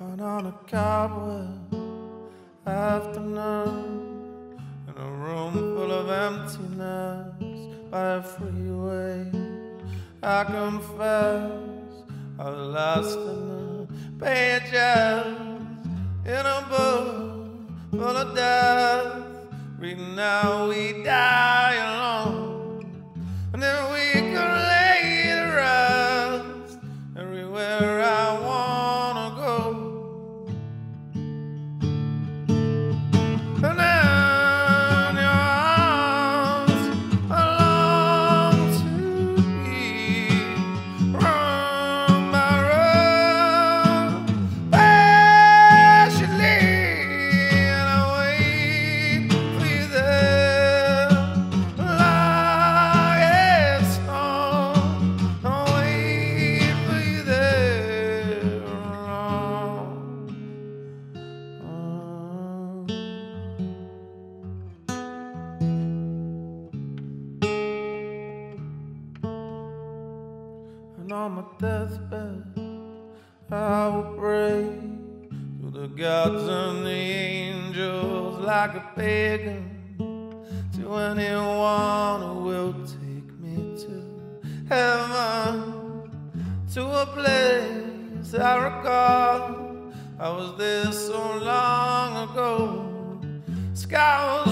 on a cobweb afternoon in a room full of emptiness by a freeway. I confess I was lost in the pages in a book full of death. Reading how we die And on my deathbed, I will pray to the gods and the angels like a pagan. To anyone who will take me to heaven, to a place I recall. I was there so long ago. Sky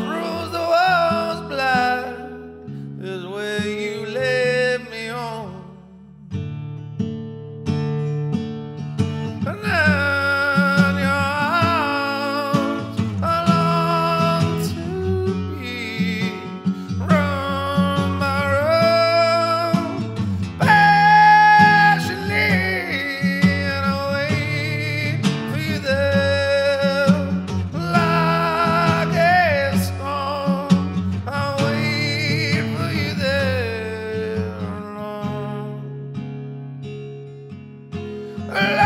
Love